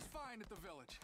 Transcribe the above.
fine at the village.